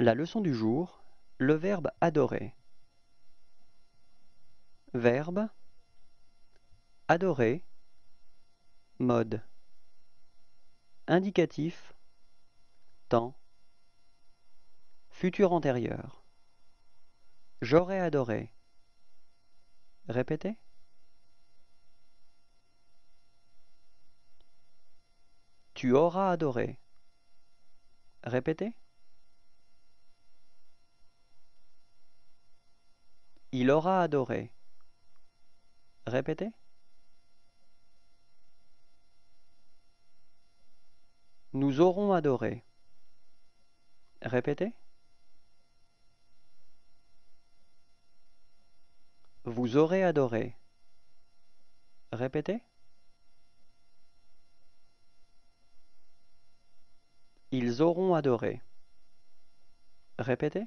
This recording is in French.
La leçon du jour, le verbe adorer. Verbe adorer mode indicatif temps futur antérieur J'aurais adoré. Répétez. Tu auras adoré. Répétez. Il aura adoré. Répétez. Nous aurons adoré. Répétez. Vous aurez adoré. Répétez. Ils auront adoré. Répétez.